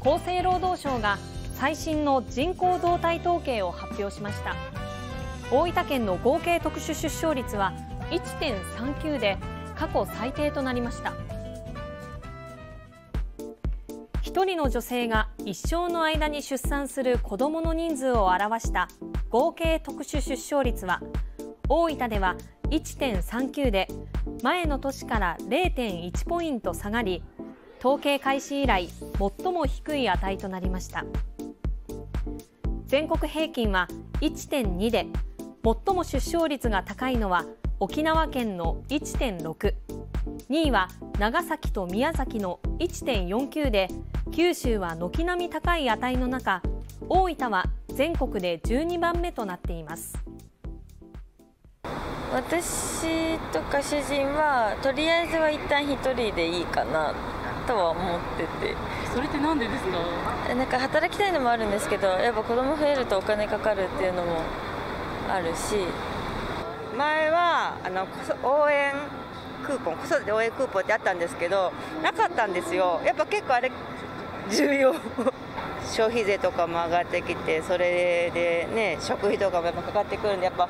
厚生労働省が最新の人口動態統計を発表しました。大分県の合計特殊出生率は1.39で過去最低となりました。1人の女性が一生の間に出産する子どもの人数を表した合計特殊出生率は大分では1.39で前の年から0.1ポイント下がり統計開始以来最も低い値となりました。全国平均は1.2で最も出生率が高いのは沖縄県の1.62位は長崎と宮崎の1.49で九州は軒並み高い値の中大分は全国で12番目となっています。私とか主人はとりあえずは一旦一人でいいかな。とは思ってて。それって何でですか？なんか働きたいのもあるんですけどやっぱ子供増えるとお金かかるっていうのもあるし。前はあの応援クーポン子育て応援クーポンってあったんですけどなかったんですよ。やっぱ結構あれ重要。消費税とかも上がってきてそれでね食費とかもやっぱかかってくるんでやっぱ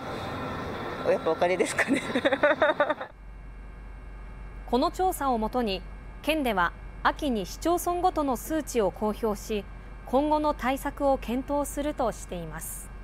やっぱお金ですかね。この調査をもとに県では秋に市町村ごとの数値を公表し今後の対策を検討するとしています。